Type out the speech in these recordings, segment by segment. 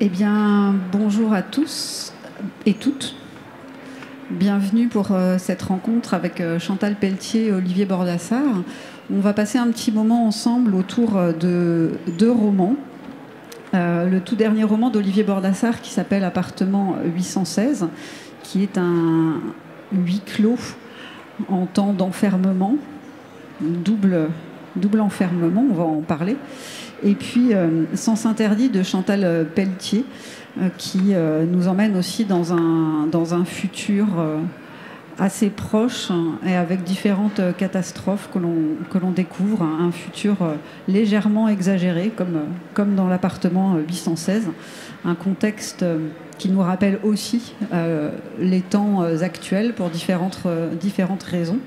Eh bien, bonjour à tous et toutes. Bienvenue pour euh, cette rencontre avec euh, Chantal Pelletier et Olivier Bordassar. On va passer un petit moment ensemble autour euh, de deux romans. le tout dernier roman d'Olivier Bordassar qui s'appelle Appartement 816, qui est un huis clos en temps d'enfermement, double enfermement, on va en parler. Et puis Sens interdit de Chantal Pelletier, euh, qui euh, nous emmène aussi dans un, dans un futur euh, assez proche hein, et avec différentes catastrophes que l'on, que l'on découvre, hein, un futur légèrement exagéré comme, comme dans l'appartement 816, un contexte qui nous rappelle aussi les temps actuels pour différentes, différentes raisons.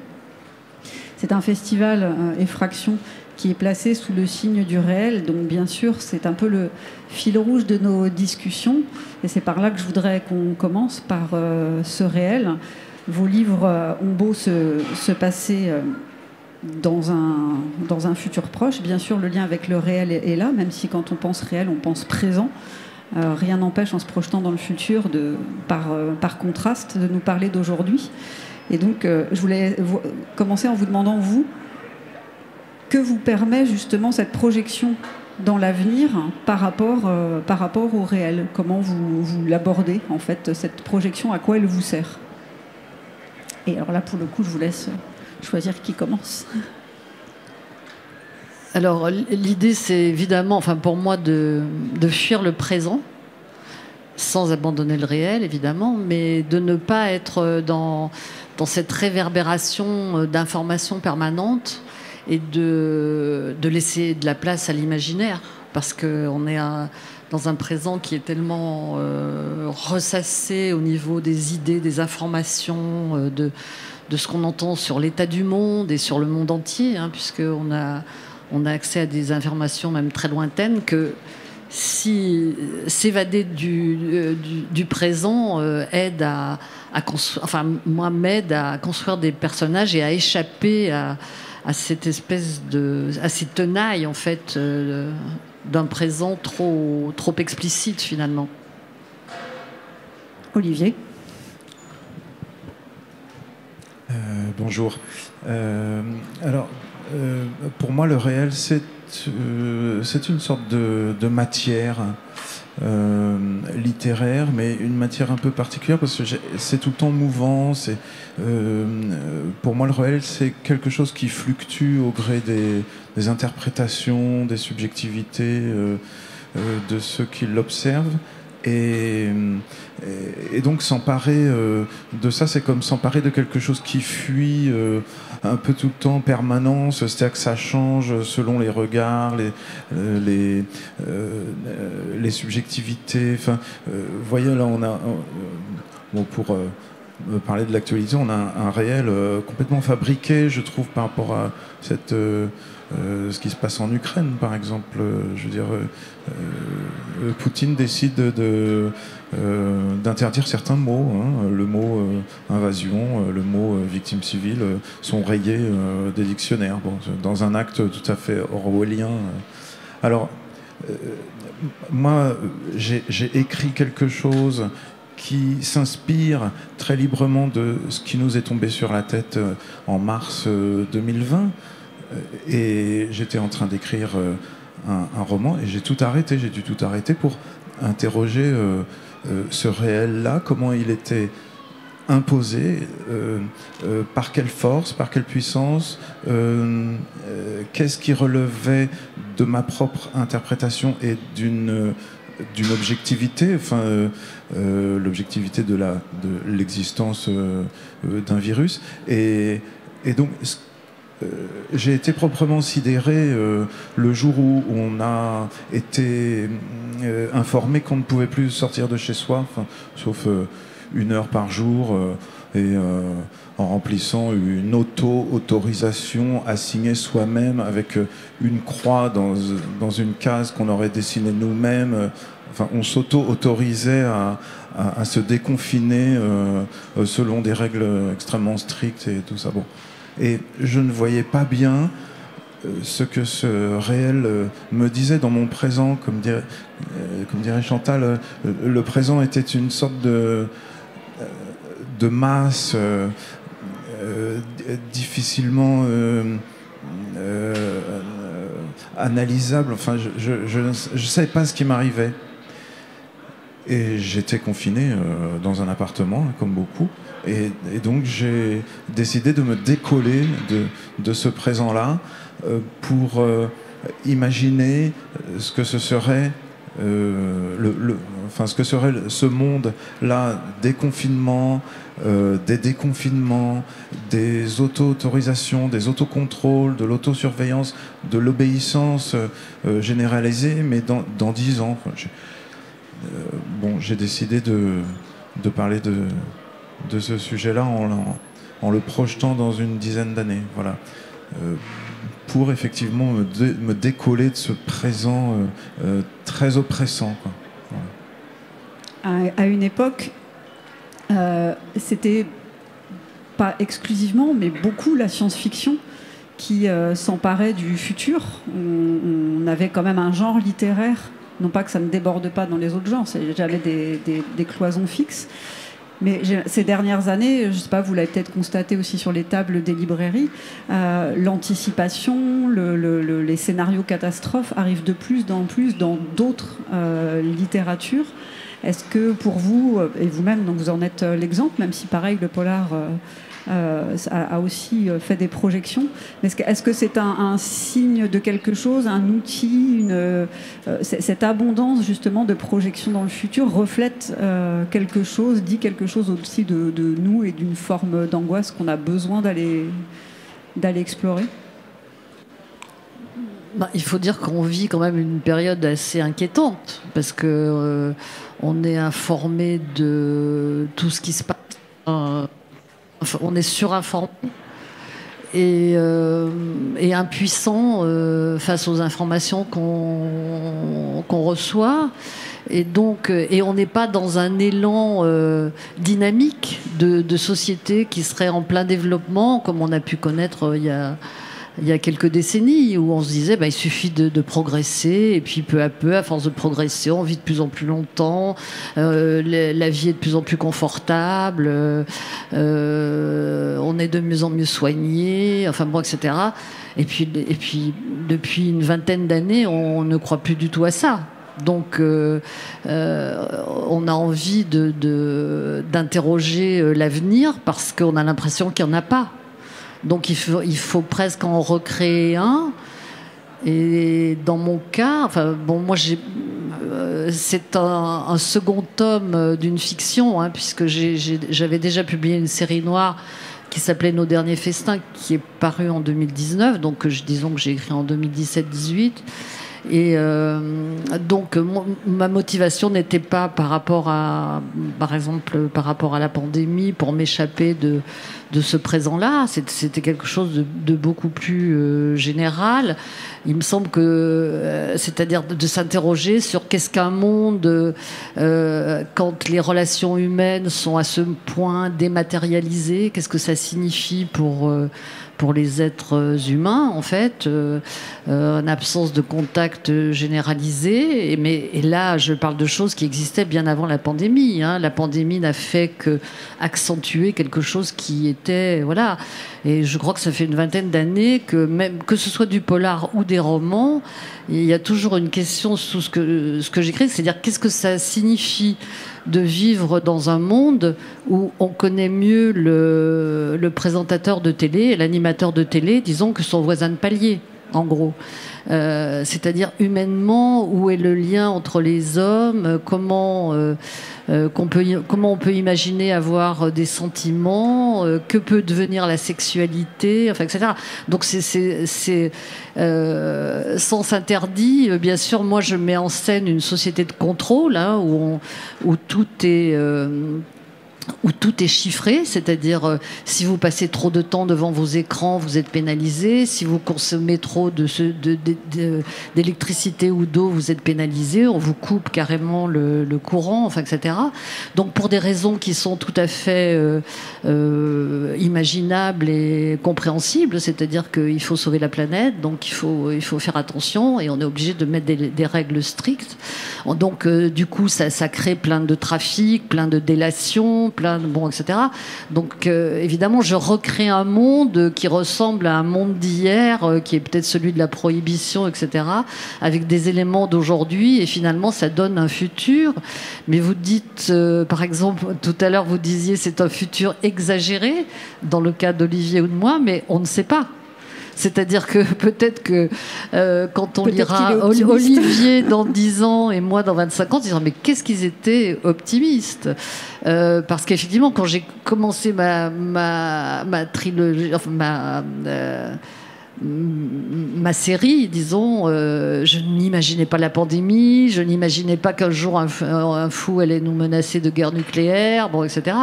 C'est un festival Effraction qui est placé sous le signe du réel. Donc bien sûr, c'est un peu le fil rouge de nos discussions. Et c'est par là que je voudrais qu'on commence par euh, ce réel. Vos livres euh, ont beau se, passer euh, dans, un, dans un futur proche. Bien sûr, le lien avec le réel est, là, même si quand on pense réel, on pense présent. rien n'empêche, en se projetant dans le futur, de, par, par contraste, de nous parler d'aujourd'hui. Et donc, je voulais commencer en vous demandant, vous, que vous permet justement cette projection dans l'avenir par rapport, euh, par rapport au réel? Comment vous, vous l'abordez, en fait, cette projection? À quoi elle vous sert? Et alors là, pour le coup, je vous laisse choisir qui commence. Alors, l'idée, c'est évidemment, enfin, pour moi, de, de fuir le présent, sans abandonner le réel, évidemment, mais de ne pas être dans, dans cette réverbération d'informations permanentes et de, laisser de la place à l'imaginaire, parce qu'on est dans un présent qui est tellement euh, ressassé au niveau des idées, des informations, euh, de, ce qu'on entend sur l'état du monde et sur le monde entier, hein, puisqu'on a, on a accès à des informations même très lointaines que s'évader du, euh, présent aide à, enfin moi m'aide à construire des personnages et à échapper à, à cette espèce de, à ces tenailles en fait euh, d'un présent trop, trop explicite finalement. Olivier. Euh, bonjour. Euh, alors, pour moi, le réel, c'est c'est une sorte de, de matière euh, littéraire, mais une matière un peu particulière parce que c'est tout le temps mouvant. C'est euh, pour moi le réel, c'est quelque chose qui fluctue au gré des, interprétations, des subjectivités euh, de ceux qui l'observent. Et, et, donc s'emparer euh, de ça, c'est comme s'emparer de quelque chose qui fuit euh, un peu tout le temps en permanence, c'est-à-dire que ça change selon les regards, les, euh, les, les subjectivités. Enfin, vous voyez, là, on a... bon, pour parler de l'actualité, on a un, un réel complètement fabriqué, je trouve, par rapport à cette euh, ce qui se passe en Ukraine, par exemple. Euh, je veux dire, euh, Poutine décide de, d'interdire certains mots. Hein. le mot invasion, le mot victime civile sont rayés des dictionnaires, bon, dans un acte tout à fait orwellien. Alors, moi, j'ai écrit quelque chose qui s'inspire très librement de ce qui nous est tombé sur la tête en mars 2020. Euh, et j'étais en train d'écrire euh, un, roman et j'ai tout arrêté, j'ai dû tout arrêter pour interroger euh, ce réel-là, comment il était imposé, par quelle force, par quelle puissance, qu'est-ce qui relevait de ma propre interprétation et d'une d'une objectivité, enfin l'objectivité de la de l'existence d'un virus. Et, et donc j'ai été proprement sidéré euh, le jour où on a été euh, informé qu'on ne pouvait plus sortir de chez soi, sauf une heure par jour, et en remplissant une auto-autorisation assignée soi-même avec une croix dans, dans une case qu'on aurait dessinée nous-mêmes. Enfin, on s'auto-autorisait à, à, se déconfiner selon des règles extrêmement strictes et tout ça. Bon. Et je ne voyais pas bien ce que ce réel me disait dans mon présent, comme dirait, comme dirait Chantal, le présent était une sorte de, de masse difficilement analysable. Enfin, je ne savais pas ce qui m'arrivait. Et j'étais confiné euh, dans un appartement, comme beaucoup. Et, donc j'ai décidé de me décoller de, ce présent-là euh, pour euh, imaginer ce que ce serait enfin, ce que serait ce monde-là, des confinements, des déconfinements, des auto-autorisations, des autocontrôles, de l'autosurveillance, de l'obéissance généralisée, mais dans dix ans. Bon, j'ai décidé de, de, parler de, de ce sujet-là en, en, le projetant dans une dizaine d'années. Voilà. Euh, pour effectivement me, décoller de ce présent euh, très oppressant. À, une époque, c'était pas exclusivement, mais beaucoup la science-fiction qui s'emparait du futur. On, avait quand même un genre littéraire non pas que ça ne déborde pas dans les autres genres, c'est des, cloisons fixes. Mais ces dernières années, je ne sais pas, vous l'avez peut-être constaté aussi sur les tables des librairies, euh, l'anticipation, les scénarios catastrophes arrivent de plus en plus dans d'autres euh, littératures. Est-ce que pour vous, et vous-même, vous en êtes euh, l'exemple, même si pareil, le polar euh, a, aussi euh, fait des projections. Est-ce que c'est un, signe de quelque chose, un outil, euh, cette abondance justement de projections dans le futur reflète quelque chose, dit quelque chose aussi de, nous et d'une forme d'angoisse qu'on a besoin d'aller d'aller explorer? Bah, il faut dire qu'on vit quand même une période assez inquiétante parce que on est informé de tout ce qui se passe on est surinformé et, euh, et impuissant euh, face aux informations qu'on reçoit. Et donc, euh, et on n'est pas dans un élan dynamique de, de, société qui serait en plein développement, comme on a pu connaître il y a il y a quelques décennies où on se disait bah, il suffit de, progresser et puis peu à peu, à force de progresser, on vit de plus en plus longtemps, euh, la, vie est de plus en plus confortable, euh, euh, on est de mieux en mieux soigné, enfin bon, etc. Et puis, depuis une vingtaine d'années, on ne croit plus du tout à ça. Donc, on a envie d'interroger l'avenir parce qu'on a l'impression qu'il n'y en a pas. Donc il faut, presque en recréer un. Et dans mon cas, enfin bon, moi euh, c'est un, second tome d'une fiction, hein, puisque j'avais déjà publié une série noire qui s'appelait Nos derniers festins, qui est parue en 2019, donc disons que j'ai écrit en 2017-18. Et euh, donc, ma motivation n'était pas par rapport à, par exemple, par rapport à la pandémie, pour m'échapper de, de ce présent-là. C'était quelque chose de, beaucoup plus euh, général. Il me semble que, euh, c'est-à-dire de, s'interroger sur qu'est-ce qu'un monde quand les relations humaines sont à ce point dématérialisées, qu'est-ce que ça signifie pour pour les êtres humains, en fait, euh, euh, en absence de contact généralisé. Et, mais, là, je parle de choses qui existaient bien avant la pandémie. Hein. La pandémie n'a fait que accentuer quelque chose qui voilà. Et je crois que ça fait une vingtaine d'années que même que ce soit du polar ou des romans, il y a toujours une question sous ce que ce que j'écris, c'est-à-dire qu'est-ce que ça signifie de vivre dans un monde où on connaît mieux le, présentateur de télé, l'animateur de télé, disons, que son voisin de palier, en gros. Euh, c'est-à-dire humainement, où est le lien entre les hommes, comment, euh, euh, comment on peut imaginer avoir des sentiments, que peut devenir la sexualité, enfin, etc. Donc c'est sens interdit. Bien sûr, moi je mets en scène une société de contrôle hein, où tout est où tout est chiffré, c'est-à-dire euh, si vous passez trop de temps devant vos écrans, vous êtes pénalisé. Si vous consommez trop d'électricité de, ou d'eau, vous êtes pénalisé. On vous coupe carrément le, courant, etc. Donc pour des raisons qui sont tout à fait euh, euh, imaginables et compréhensibles, c'est-à-dire qu'il faut sauver la planète, donc il faut, il faut faire attention et on est obligé de mettre des, règles strictes. Donc du coup, ça crée plein de trafic, plein de délations bon, etc. Donc euh, évidemment, je recrée un monde qui ressemble à un monde d'hier, euh, qui est peut-être celui de la prohibition, etc. Avec des éléments d'aujourd'hui, et finalement, ça donne un futur. Mais vous dites, euh, par exemple, tout à l'heure, vous disiez c'est un futur exagéré dans le cas d'Olivier ou de moi, mais on ne sait pas. C'est-à-dire que peut-être que euh, quand on lira Olivier dans 10 ans et moi dans 25 ans, on dira mais qu'est-ce qu'ils étaient optimistes? Euh, Parce qu'effectivement, quand j'ai commencé ma, ma, ma trilogie, enfin, ma. Euh, ma série, disons, je n'imaginais pas la pandémie, je n'imaginais pas qu'un jour un, un, fou allait nous menacer de guerre nucléaire, bon, etc.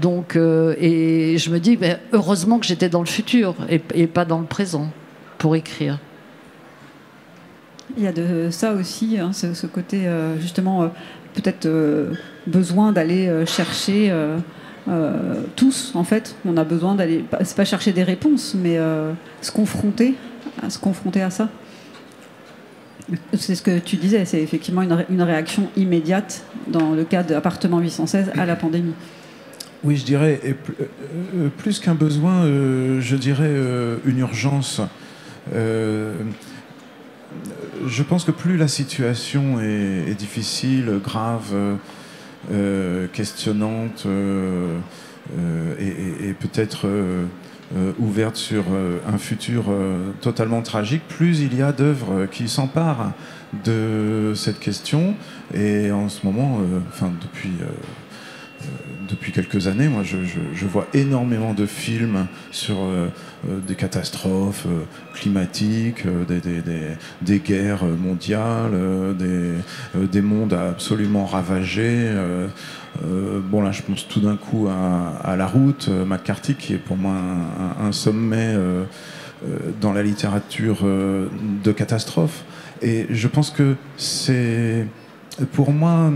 Donc, euh, et je me dis, mais heureusement que j'étais dans le futur et, pas dans le présent pour écrire. Il y a de ça aussi, hein, ce, côté euh, justement euh, peut-être besoin d'aller chercher tous en fait. On a besoin d'aller, c'est pas chercher des réponses, mais se confronter, à se confronter à ça. C'est ce que tu disais, c'est effectivement une, une réaction immédiate dans le cas d'appartement 816 à la pandémie. Oui, je dirais, et euh, plus qu'un besoin, euh, je dirais euh, une urgence. je pense que plus la situation est, difficile, grave, questionnante et, peut-être ouverte sur un futur totalement tragique, plus il y a d'œuvres qui s'emparent de cette question. Et en ce moment, enfin depuis depuis quelques années, moi, je, vois énormément de films sur euh, euh, des catastrophes euh, climatiques, des, guerres mondiales, des, mondes absolument ravagés. bon, là, je pense tout d'un coup à, La Route, McCarthy, qui est pour moi un, sommet dans la littérature de catastrophe. Et je pense que c'est, pour moi,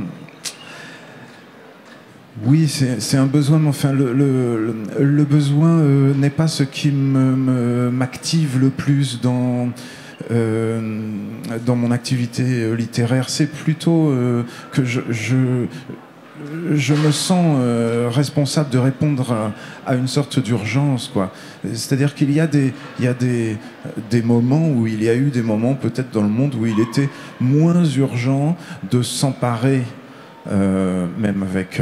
oui, c'est un besoin, mais enfin, le, besoin euh, n'est pas ce qui m'active le plus dans, euh, dans mon activité euh, littéraire. C'est plutôt que je, je, me sens responsable de répondre à, une sorte d'urgence. C'est-à-dire qu'il y a, des, y a des, des moments où il y a eu des moments peut-être dans le monde où il était moins urgent de s'emparer, même avec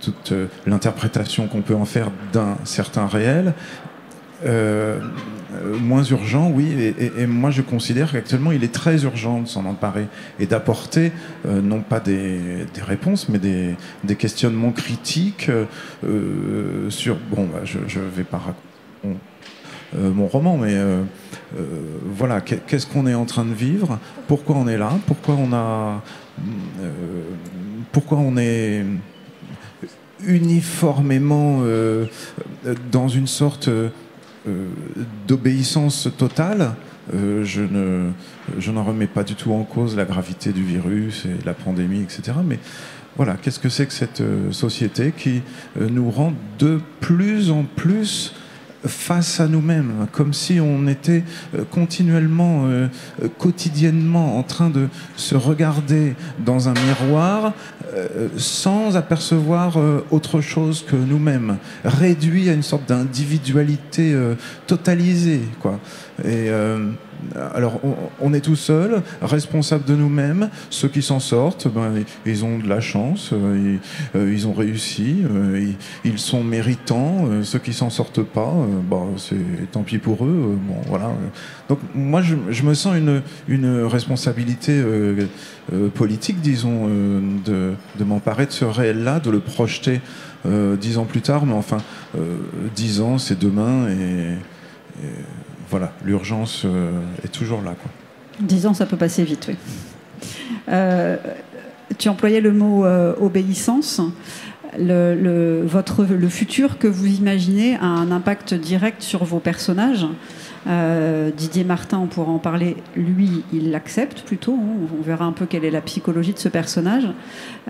toute euh, l'interprétation qu'on peut en faire d'un certain réel. Euh, moins urgent, oui, et, moi je considère qu'actuellement il est très urgent de s'en emparer et d'apporter non pas des, réponses, mais des, questionnements critiques sur. Bon, bah, je ne vais pas raconter mon roman, mais voilà, qu'est-ce qu'on est en train de vivre, pourquoi on est là, pourquoi on a pourquoi on est uniformément euh, dans une sorte euh, d'obéissance totale. Euh, je, ne, je n'en remets pas du tout en cause la gravité du virus et la pandémie, etc. Mais voilà, qu'est-ce que c'est que cette société qui nous rend de plus en plus face à nous-mêmes, comme si on était euh, continuellement, euh, euh, quotidiennement en train de se regarder dans un miroir sans apercevoir autre chose que nous-mêmes, réduit à une sorte d'individualité totalisée. Quoi. Et alors, on, est tout seul, responsable de nous-mêmes. Ceux qui s'en sortent, ben, ils ont de la chance, euh, euh, ils, ont réussi, euh, ils, sont méritants. ceux qui s'en sortent pas, ben, c'est tant pis pour eux. bon, voilà. Donc, moi, je, me sens une, une responsabilité politique, disons, de, de m'emparer de ce réel-là, de le projeter dix ans plus tard. Mais enfin, dix ans, c'est demain et voilà, l'urgence euh, est toujours là. Quoi. Dix ans, ça peut passer vite, oui. Euh, tu employais le mot euh, obéissance. le futur que vous imaginez a un impact direct sur vos personnages. Euh, Didier Martin, on pourra en parler, lui, il l'accepte plutôt. Hein. On verra un peu quelle est la psychologie de ce personnage.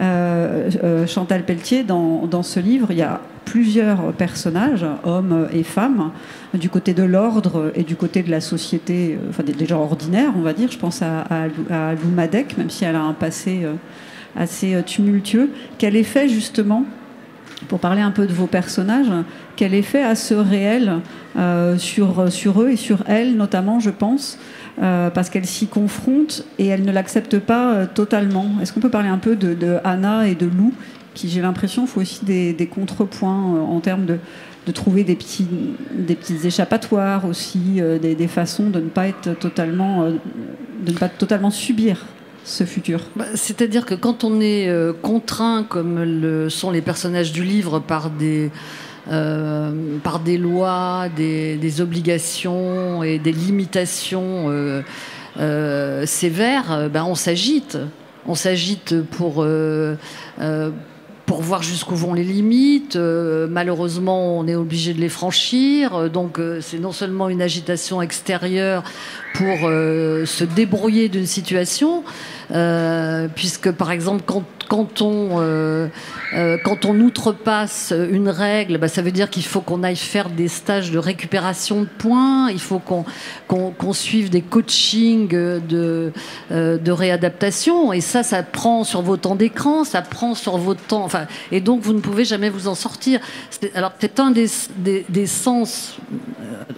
Euh, euh, Chantal Pelletier, dans, dans, ce livre, il y a plusieurs personnages, hommes et femmes, du côté de l'ordre et du côté de la société, enfin des, gens ordinaires, on va dire. Je pense à, à, à Lou Madec, même si elle a un passé assez tumultueux. Quel effet, justement, pour parler un peu de vos personnages, quel effet a ce réel euh, sur, sur eux et sur elle, notamment, je pense, euh, parce qu'elle s'y confronte et elle ne l'accepte pas euh, totalement. Est-ce qu'on peut parler un peu de, Anna et de Lou, qui, j'ai l'impression, faut aussi des, contrepoints en termes de, de, trouver des petits, des petites échappatoires aussi, des, des, façons de ne pas être totalement, de ne pas totalement subir ce futur? Bah, C'est-à-dire que quand on est contraint, comme le sont les personnages du livre, par des euh, par des lois, des, obligations et des limitations euh, euh, sévères, ben on s'agite. On s'agite pour pour voir jusqu'où vont les limites. malheureusement, on est obligé de les franchir. Donc, c'est non seulement une agitation extérieure pour se débrouiller d'une situation, puisque, par exemple, quand, quand on euh, quand on outrepasse une règle, bah, ça veut dire qu'il faut qu'on aille faire des stages de récupération de points, il faut qu'on suive des coachings de, euh, de réadaptation. Et ça, ça prend sur vos temps d'écran, ça prend sur vos temps. Enfin, et donc, vous ne pouvez jamais vous en sortir. Alors, c'est un des, des, sens,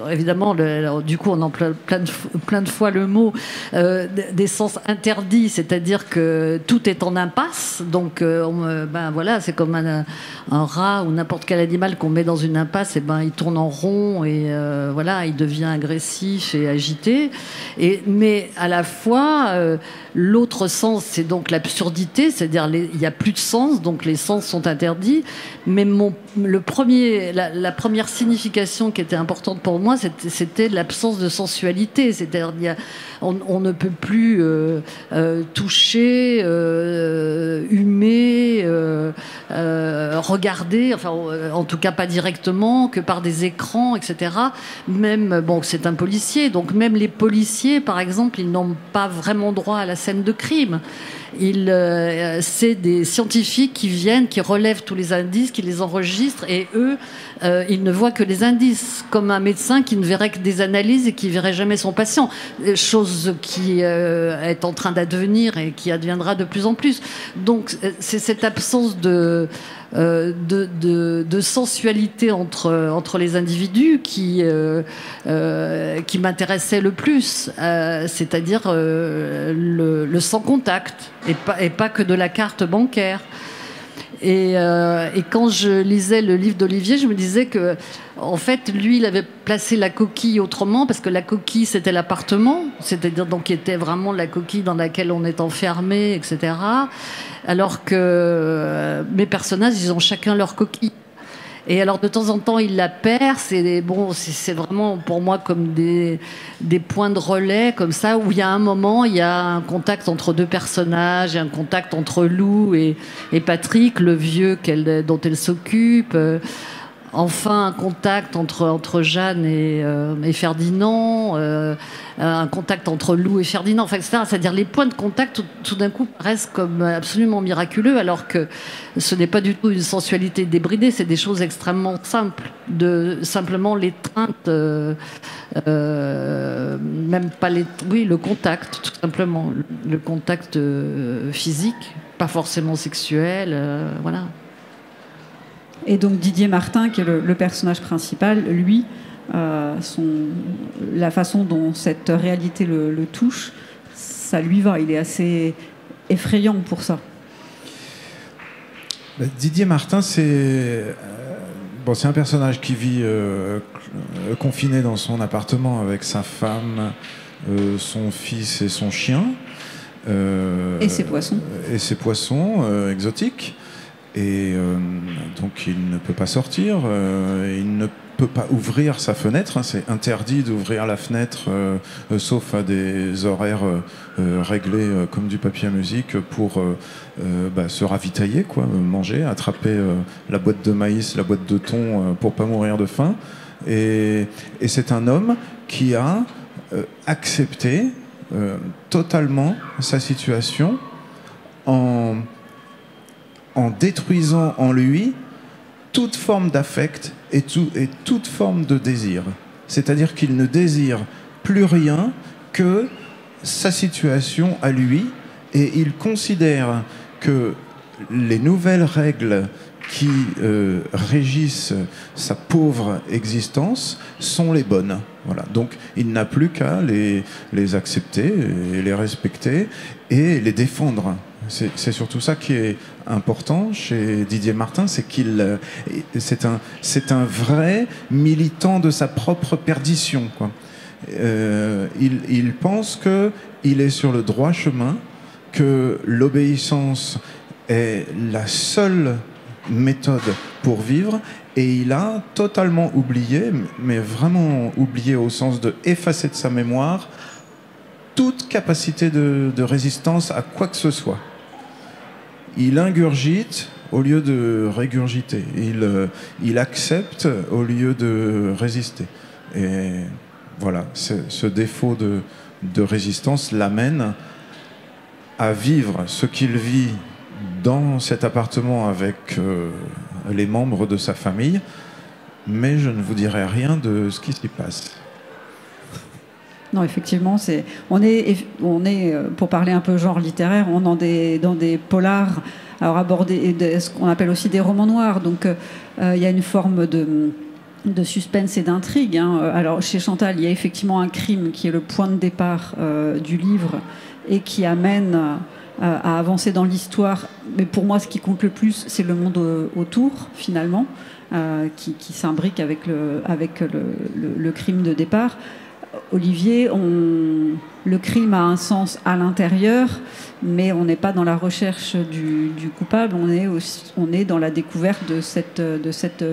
euh, évidemment, du coup, on emploie plein plein de fois le mot, des sens interdits, c'est-à-dire que tout est en impasse. Donc, ben voilà, c'est comme un, rat ou n'importe quel animal qu'on met dans une impasse, et ben il tourne en rond et euh, voilà, il devient agressif et agité. Et mais à la fois, euh, l'autre sens, c'est donc l'absurdité, c'est-à-dire il n'y a plus de sens, donc les sens sont interdits. Mais le premier, la, première signification qui était importante pour moi, c'était l'absence de sensualité, c'est-à-dire on, ne peut plus euh, toucher, humer. Euh, regarder, enfin, euh, en tout cas pas directement, que par des écrans, etc. Même, bon, c'est un policier, donc même les policiers, par exemple, ils n'ont pas vraiment droit à la scène de crime. Euh, c'est des scientifiques qui viennent, qui relèvent tous les indices, qui les enregistrent, et eux, euh, ils ne voient que les indices, comme un médecin qui ne verrait que des analyses et qui verrait jamais son patient, chose qui euh, est en train d'advenir et qui adviendra de plus en plus. Donc, c'est cette absence de euh, de, sensualité entre, entre les individus qui, euh, euh, qui m'intéressait le plus, c'est-à-dire le, sans contact et pas, et pas que de la carte bancaire. Et, et, quand je lisais le livre d'Olivier, je me disais que, en fait, lui, il avait placé la coquille autrement, parce que la coquille, c'était l'appartement, c'est-à-dire donc était vraiment la coquille dans laquelle on est enfermé, etc alors que euh, mes personnages, ils ont chacun leur coquille. Et alors de temps en temps, ils la percent. Et bon, c'est vraiment pour moi comme des, points de relais comme ça où il y a un moment, il y a un contact entre deux personnages, un contact entre Lou et, et Patrick, le vieux dont elle s'occupe. Enfin un contact entre, entre Jeanne et, euh, Ferdinand, euh, un contact entre Lou et Ferdinand, enfin, etc. C'est-à-dire les points de contact tout, d'un coup paraissent comme absolument miraculeux, alors que ce n'est pas du tout une sensualité débridée, c'est des choses extrêmement simples, de simplement l'étreinte, euh, même pas les, oui, le contact, tout simplement, le contact physique, pas forcément sexuel, voilà. Et donc Didier Martin, qui est le, personnage principal, lui, euh, son, la façon dont cette réalité le, touche, ça lui va. Il est assez effrayant pour ça. Bah, Didier Martin, c'est euh, bon, c'est un personnage qui vit euh, confiné dans son appartement avec sa femme, son fils et son chien. et ses poissons. Et ses poissons exotiques. Et euh, donc il ne peut pas sortir, euh, il ne peut pas ouvrir sa fenêtre. C'est interdit d'ouvrir la fenêtre, euh, sauf à des horaires réglés comme du papier à musique pour bah, se ravitailler, quoi, manger, attraper la boîte de maïs, la boîte de thon pour pas mourir de faim. Et c'est un homme qui a accepté totalement sa situation en, en détruisant en lui toute forme d'affect et, et, toute forme de désir. C'est-à-dire qu'il ne désire plus rien que sa situation à lui et il considère que les nouvelles règles qui euh, régissent sa pauvre existence sont les bonnes. Voilà. Donc il n'a plus qu'à les, les accepter les respecter et les défendre. C'est surtout ça qui est important chez Didier Martin, c'est qu'il euh, c'est un, un vrai militant de sa propre perdition. Euh, il, il, pense qu'il est sur le droit chemin, que l'obéissance est la seule méthode pour vivre, et il a totalement oublié, mais vraiment oublié au sens de effacer de sa mémoire, toute capacité de résistance à quoi que ce soit il ingurgite au lieu de régurgiter. Il, euh, il accepte au lieu de résister. Et voilà, ce défaut de, de résistance l'amène à vivre ce qu'il vit dans cet appartement avec euh, les membres de sa famille, mais je ne vous dirai rien de ce qui s'y passe. Non, effectivement, c'est on est euh, pour parler un peu genre littéraire, on est dans des polars, alors abordé ce qu'on appelle aussi des romans noirs. Donc euh, il y a une forme de suspense et d'intrigue. Hein. Alors chez Chantal, il y a effectivement un crime qui est le point de départ euh, du livre et qui amène à avancer dans l'histoire. Mais pour moi, ce qui compte le plus, c'est le monde autour, finalement, qui, s'imbrique avec le crime de départ. Olivier, le crime a un sens à l'intérieur, mais on n'est pas dans la recherche du, coupable, on est, dans la découverte de cette,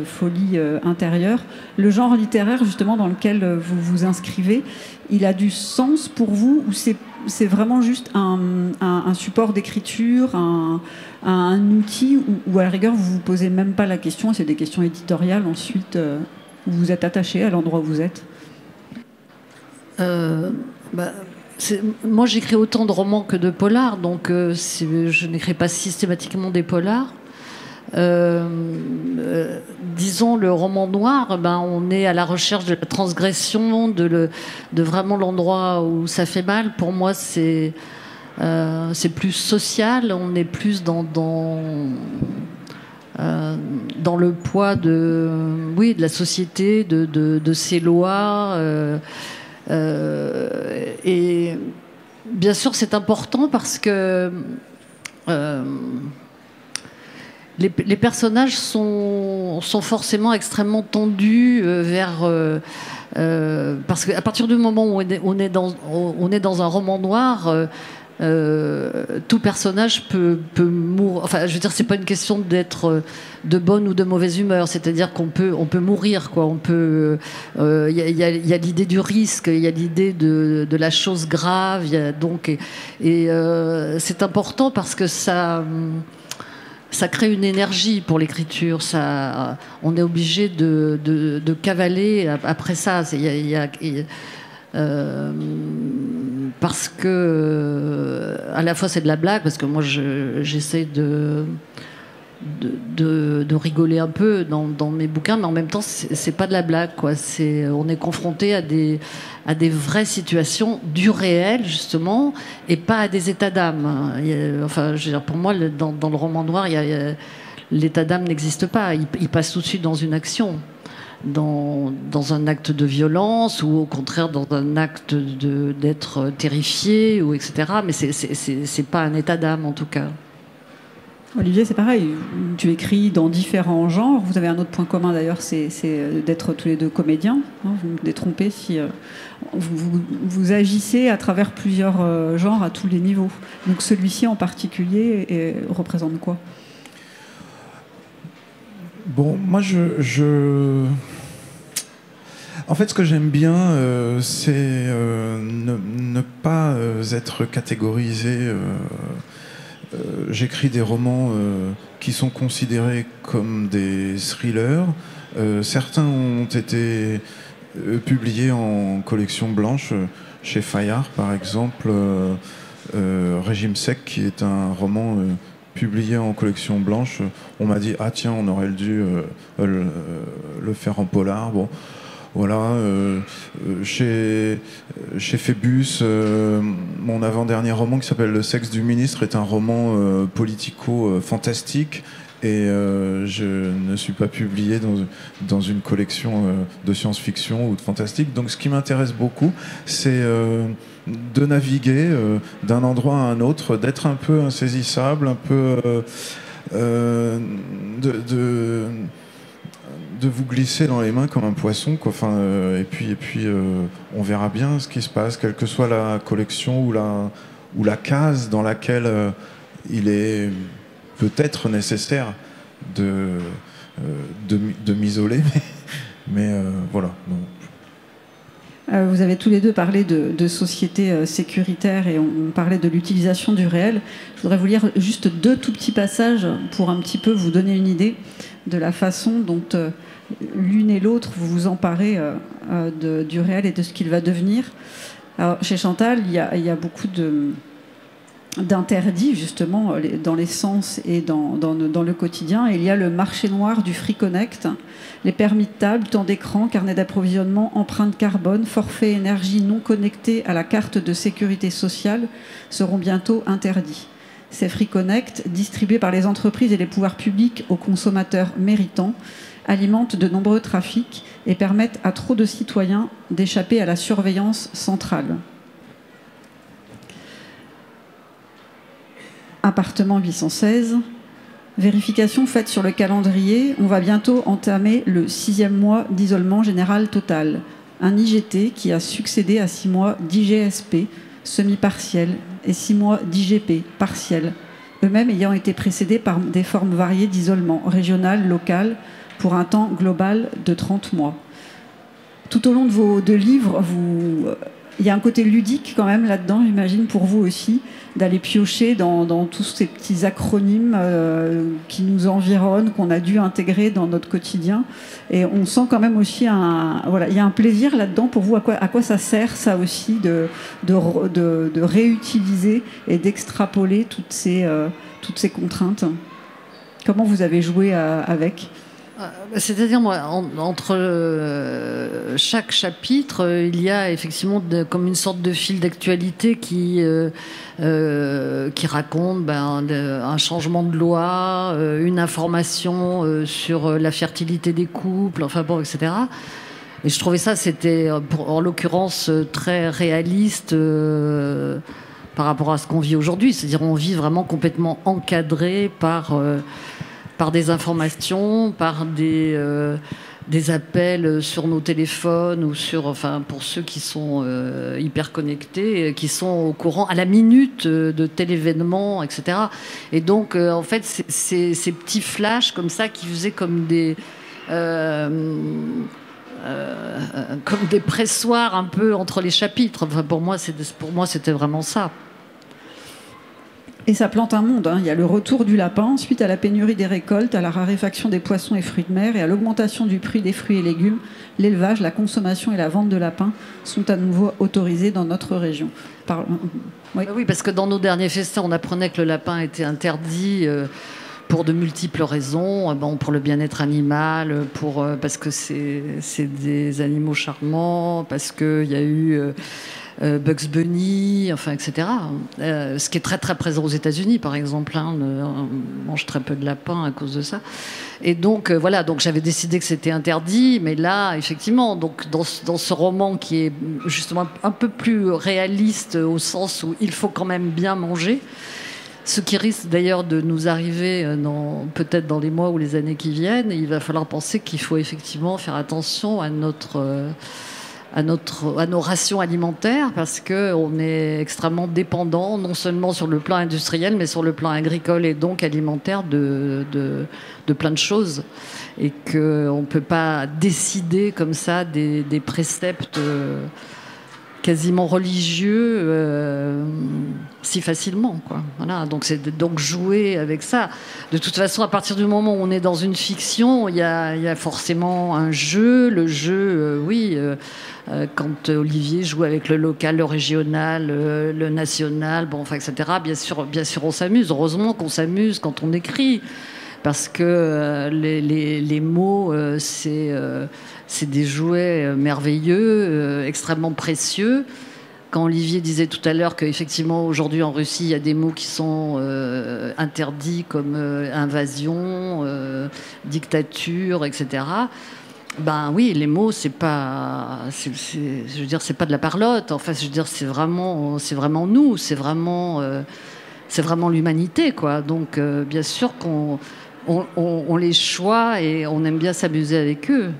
folie euh, intérieure. Le genre littéraire, justement, dans lequel vous vous inscrivez, il a du sens pour vous ou c'est vraiment juste un, support d'écriture, un, outil, ou, à la rigueur, vous vous posez même pas la question, c'est des questions éditoriales ensuite, euh, vous vous êtes attaché à l'endroit où vous êtes? Euh, bah, moi, j'écris autant de romans que de polars, donc euh, je n'écris pas systématiquement des polars. Euh, disons le roman noir, ben, on est à la recherche de la transgression, de, vraiment l'endroit où ça fait mal. Pour moi, c'est plus social, on est plus dans, dans, le poids de, oui, de la société, de, de, ses lois. Et bien sûr, c'est important parce que euh, les, personnages sont, sont, forcément extrêmement tendus euh, vers. parce qu'à partir du moment où dans, on est dans un roman noir, euh, tout personnage peut, mourir. Enfin, je veux dire, c'est pas une question d'être euh, de bonne ou de mauvaise humeur. C'est-à-dire qu'on peut, on peut mourir, quoi. On peut. Il euh, y a, l'idée du risque, il y a l'idée de, la chose grave. Y a donc et, c'est important parce que ça. Ça crée une énergie pour l'écriture. Ça, on est obligé de, de, cavaler après ça. Il y a, parce que euh, à la fois c'est de la blague, parce que moi j'essaie de de, rigoler un peu dans, mes bouquins, mais en même temps, c'est pas de la blague. Quoi. C'est, on est confronté à des, à des vraies situations du réel, justement, et pas à des états d'âme. Enfin, pour moi, dans, le roman noir, l'état d'âme n'existe pas. Il, passe tout de suite dans une action dans, dans, un acte de violence ou au contraire dans un acte d'être terrifié ou etc. Mais c'est pas un état d'âme en tout cas. Olivier, c'est pareil. Tu écris dans différents genres. Vous avez un autre point commun d'ailleurs, c'est d'être tous les deux comédiens. Hein, vous me détrompez si euh, vous, vous, agissez à travers plusieurs euh, genres à tous les niveaux. Donc celui-ci en particulier représente quoi? Bon, moi je, En fait, ce que j'aime bien, euh, c'est euh, ne, pas euh, être catégorisé. J'écris des romans qui sont considérés comme des thrillers. certains ont été publiés en collection blanche chez Fayard, par exemple. Régime sec, qui est un roman publié en collection blanche. On m'a dit ah tiens, on aurait dû le, le, faire en polar. Bon. Voilà, euh, euh, chez, chez Phébus, euh, mon avant-dernier roman qui s'appelle Le sexe du ministre est un roman politico-fantastique et je ne suis pas publié dans, dans une collection de science-fiction ou de fantastique. Donc ce qui m'intéresse beaucoup, c'est de naviguer d'un endroit à un autre, d'être un peu insaisissable, un peu... de de vous glisser dans les mains comme un poisson. Enfin, euh, et puis, et puis euh, on verra bien ce qui se passe, quelle que soit la collection ou la, ou la case dans laquelle euh, il est peut-être nécessaire de, de, m'isoler. Mais, voilà. Vous avez tous les deux parlé de, de société sécuritaire et on, parlait de l'utilisation du réel. Je voudrais vous lire juste deux tout petits passages pour un petit peu vous donner une idée de la façon dont l'une et l'autre, vous vous emparez euh, euh, du réel et de ce qu'il va devenir. Alors, chez Chantal, il y a, beaucoup d'interdits justement dans les sens et dans, le quotidien. il y a le marché noir du Free Connect, les permis de table, temps d'écran, carnet d'approvisionnement, empreinte carbone, forfait énergie non connecté à la carte de sécurité sociale seront bientôt interdits. Ces Free Connect, distribués par les entreprises et les pouvoirs publics aux consommateurs méritants, alimentent de nombreux trafics et permettent à trop de citoyens d'échapper à la surveillance centrale. Appartement 816. Vérification faite sur le calendrier. On va bientôt entamer le sixième mois d'isolement général total. Un IGT qui a succédé à six mois d'IGSP semi-partiel et six mois d'IGP partiel, eux-mêmes ayant été précédés par des formes variées d'isolement, régional, local, pour un temps global de 30 mois. Tout au long de vos deux livres, vous, il y a un côté ludique quand même là-dedans, j'imagine, pour vous aussi, d'aller piocher dans, tous ces petits acronymes euh, qui nous environnent, qu'on a dû intégrer dans notre quotidien. Et on sent quand même aussi un, voilà, il y a un plaisir là-dedans pour vous. À quoi, à quoi ça sert ça aussi de, de, de, réutiliser et d'extrapoler toutes ces, euh, toutes ces contraintes? Comment vous avez joué euh, avec? C'est-à-dire, moi, entre euh, chaque chapitre, euh, il y a effectivement comme une sorte de fil d'actualité qui, qui raconte ben, un changement de loi, une information sur la fertilité des couples, enfin bon, etc. Et je trouvais ça, c'était en l'occurrence très réaliste par rapport à ce qu'on vit aujourd'hui. C'est-à-dire, on vit vraiment complètement encadré par par des informations, par des, euh, des appels sur nos téléphones ou sur, enfin, pour ceux qui sont euh, hyper connectés, qui sont au courant à la minute de tel événement, etc. Et donc, euh, en fait, c'est ces petits flashs comme ça qui faisaient comme des. comme des pressoirs un peu entre les chapitres. Enfin, pour moi, c'était vraiment ça. Et ça plante un monde. Hein. Il y a le retour du lapin suite à la pénurie des récoltes, à la raréfaction des poissons et fruits de mer et à l'augmentation du prix des fruits et légumes. L'élevage, la consommation et la vente de lapins sont à nouveau autorisés dans notre région. Oui. oui. parce que dans nos derniers festins, on apprenait que le lapin était interdit. Euh, pour de multiples raisons, bon, pour le bien-être animal, pour, euh, parce que c'est des animaux charmants, parce qu'il y a eu euh, euh, Bugs Bunny, enfin, etc. Euh, ce qui est très très présent aux États-Unis, par exemple. Hein, on mange très peu de lapin à cause de ça. Et donc euh, voilà, donc j'avais décidé que c'était interdit, mais là, effectivement, donc dans, dans, ce roman qui est justement un peu plus réaliste au sens où il faut quand même bien manger. Ce qui risque d'ailleurs de nous arriver peut-être dans les mois ou les années qui viennent, il va falloir penser qu'il faut effectivement faire attention à notre à, notre, à nos rations alimentaires parce qu'on est extrêmement dépendant, non seulement sur le plan industriel, mais sur le plan agricole et donc alimentaire de, de, de plein de choses. Et qu'on ne peut pas décider comme ça des, des préceptes. Euh, quasiment religieux euh, si facilement. Quoi. Voilà, donc c'est donc jouer avec ça. De toute façon, à partir du moment où on est dans une fiction, il y a, y a, forcément un jeu. Le jeu, euh, oui. Euh, quand Olivier joue avec le local, le régional, le national, bon, enfin, etc. Bien sûr, bien sûr, on s'amuse. Heureusement qu'on s'amuse quand on écrit parce que les, les, mots, c'est c'est des jouets euh, merveilleux, euh, extrêmement précieux. Quand Olivier disait tout à l'heure qu'effectivement aujourd'hui en Russie il y a des mots qui sont euh, interdits comme invasion, dictature, etc. Ben oui, les mots c'est pas, je veux dire c'est pas de la parlotte. Enfin, je veux dire c'est vraiment, c'est vraiment nous, c'est vraiment, c'est vraiment l'humanité quoi. Donc bien sûr qu'on on les choisit et on aime bien s'amuser avec eux.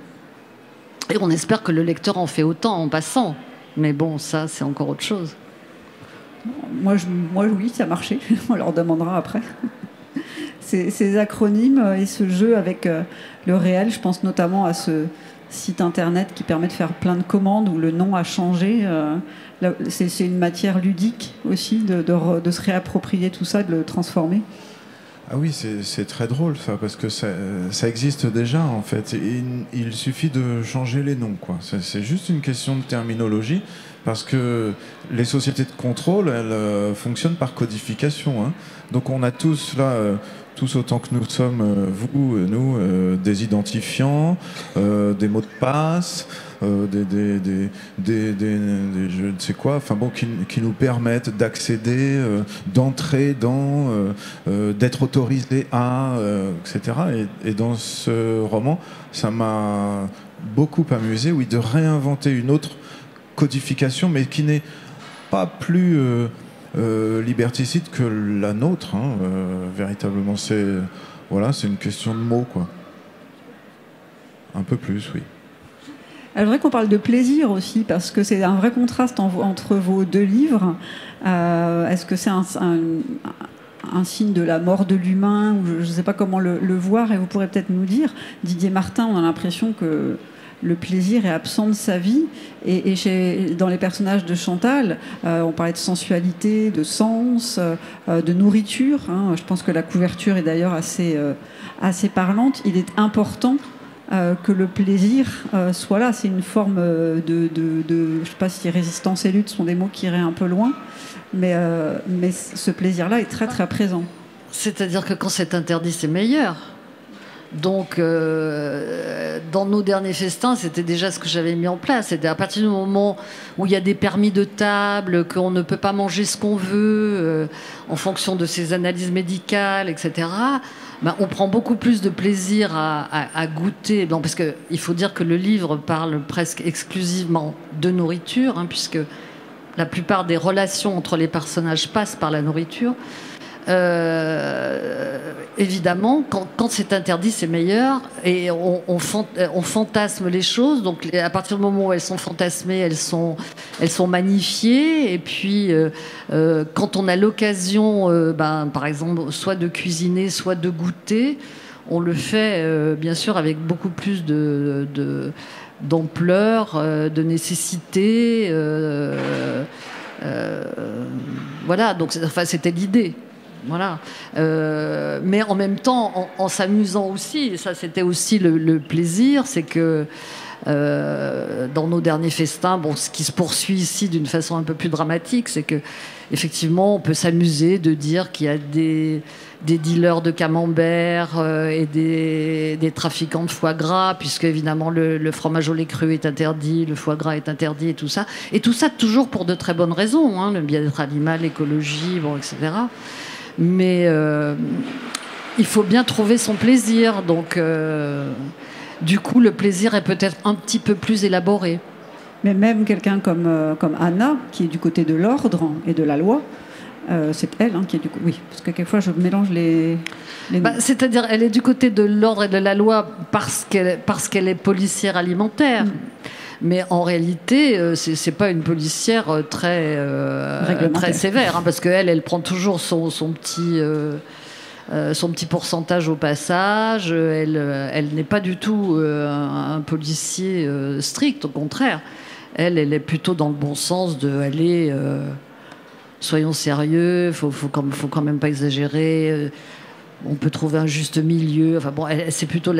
Et on espère que le lecteur en fait autant en passant. Mais bon, ça, c'est encore autre chose. Moi, je, moi oui, ça a marché. On leur demandera après. Ces, acronymes et ce jeu avec euh, le réel, je pense notamment à ce site internet qui permet de faire plein de commandes où le nom a changé. Euh, c'est une matière ludique aussi de, de se réapproprier tout ça, de le transformer. Ah oui, c'est très drôle ça, parce que ça, ça existe déjà en fait. Il, suffit de changer les noms, quoi. C'est juste une question de terminologie, parce que les sociétés de contrôle, elles euh, fonctionnent par codification. Hein. Donc on a tous là, euh, tous autant que nous sommes, euh, vous, nous, euh, des identifiants, euh, des mots de passe. Des, des, des, des, je ne sais quoi, enfin bon, qui, qui nous permettent d'accéder, d'entrer dans, d'être autorisé à, etc. Et, et, dans ce roman, ça m'a beaucoup amusé, oui, de réinventer une autre codification, mais qui n'est pas plus euh, liberticide que la nôtre. Hein, euh, véritablement, c'est voilà, c'est une question de mots, quoi. Un peu plus, oui. Alors, vrai qu'on parle de plaisir aussi, parce que c'est un vrai contraste en, entre vos deux livres. Euh, Est-ce que c'est un, signe de la mort de l'humain Je ne sais pas comment le, voir, et vous pourrez peut-être nous dire. Didier Martin, on a l'impression que le plaisir est absent de sa vie. Et, chez, dans les personnages de Chantal, euh, on parlait de sensualité, de sens, euh, de nourriture. Hein. Je pense que la couverture est d'ailleurs assez, euh, assez parlante. Il est important que le plaisir soit là. C'est une forme de, de, de, je sais pas si résistance et lutte sont des mots qui iraient un peu loin, mais, mais ce plaisir-là est très très présent. C'est-à-dire que quand c'est interdit, c'est meilleur. Donc, euh, dans nos derniers festins, c'était déjà ce que j'avais mis en place. C'était à partir du moment où il y a des permis de table, qu'on ne peut pas manger ce qu'on veut euh, en fonction de ses analyses médicales, etc. Ben, on prend beaucoup plus de plaisir à, goûter. Parce qu'il faut dire que le livre parle presque exclusivement de nourriture, hein, puisque la plupart des relations entre les personnages passent par la nourriture. Euh, évidemment, quand, c'est interdit, c'est meilleur. Et on, on, fant, on, fantasme les choses. Donc, à partir du moment où elles sont fantasmées, elles sont, elles sont magnifiées. Et puis, euh, euh, quand on a l'occasion, ben, par exemple, soit de cuisiner, soit de goûter, on le fait, bien sûr, avec beaucoup plus de. de d'ampleur, de nécessité. voilà, donc enfin, c'était l'idée. Voilà. Euh, mais en même temps, en, s'amusant aussi, et ça c'était aussi le, le plaisir, c'est que euh, dans nos derniers festins, bon, ce qui se poursuit ici d'une façon un peu plus dramatique, c'est que effectivement, on peut s'amuser de dire qu'il y a des, des dealers de camembert euh, et des, des, trafiquants de foie gras, puisque évidemment le, le, fromage au lait cru est interdit, le foie gras est interdit et tout ça. Et tout ça toujours pour de très bonnes raisons, hein, le bien-être animal, l'écologie, bon, etc mais euh, il faut bien trouver son plaisir. Donc, euh, du coup, le plaisir est peut-être un petit peu plus élaboré. Mais même quelqu'un comme, euh, comme Anna, qui est du côté de l'ordre et de la loi, euh, c'est elle hein, qui est du coup. Oui, parce que quelquefois je mélange les. les... Bah, C'est-à-dire, elle est du côté de l'ordre et de la loi parce qu'elle parce qu'elle est policière alimentaire. Mm. Mais en réalité, euh, c'est pas une policière euh, très, euh, très sévère, hein, parce qu'elle, elle prend toujours son, son petit. euh, son petit pourcentage au passage, elle, elle n'est pas du tout euh, un, un policier strict, au contraire. Elle, elle est plutôt dans le bon sens de aller, soyons sérieux, faut, faut, quand, faut quand même pas exagérer. On peut trouver un juste milieu. Enfin bon, c'est plutôt,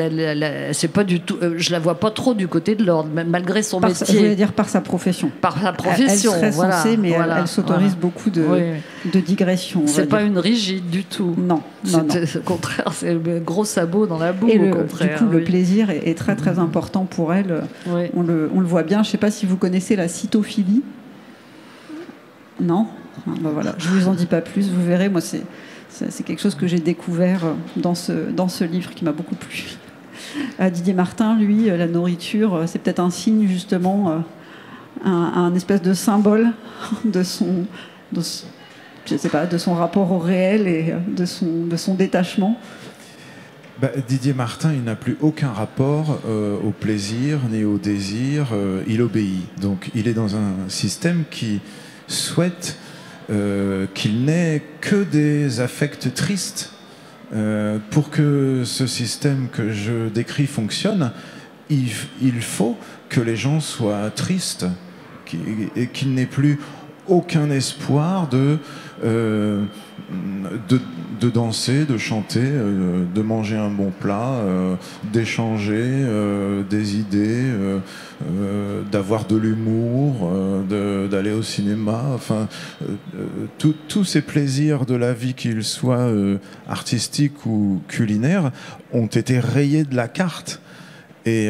c'est pas du tout. euh, je la vois pas trop du côté de l'ordre, malgré son Par sa- je métier, voulais dire par sa profession. par sa profession. Elle, elle serait voilà, censée, mais elle- voilà, elle, s'autorise voilà. beaucoup de, Oui. de digressions. C'est pas dire. une rigide du tout. Non, non, Au contraire, c'est le gros sabot dans la boue. Et au le, contraire, du coup, le plaisir est, est très très important pour elle. Oui. On le, on le voit bien. Je ne sais pas si vous connaissez la cytophilie. Non bah voilà. Je vous en dis pas plus. Vous verrez, moi, c'est, c'est, quelque chose que j'ai découvert euh, dans ce, dans ce livre qui m'a beaucoup plu. Euh, Didier Martin, lui, euh, la nourriture, c'est peut-être un signe, justement, un, espèce de symbole de son, sais pas, de son rapport au réel et de son, de son détachement. Bah, Didier Martin, il n'a plus aucun rapport au plaisir ni au désir. il obéit. Donc, il est dans un système qui souhaite euh, qu'il n'ait que des affects tristes. Euh, pour que ce système que je décris fonctionne, il, faut que les gens soient tristes et qu'il n'ait plus aucun espoir de, euh, de, de danser, de chanter, euh, de manger un bon plat, euh, d'échanger euh, des idées, d'avoir de l'humour, d'aller au cinéma. Enfin, tous ces plaisirs de la vie, qu'ils soient artistiques ou culinaires, ont été rayés de la carte. Et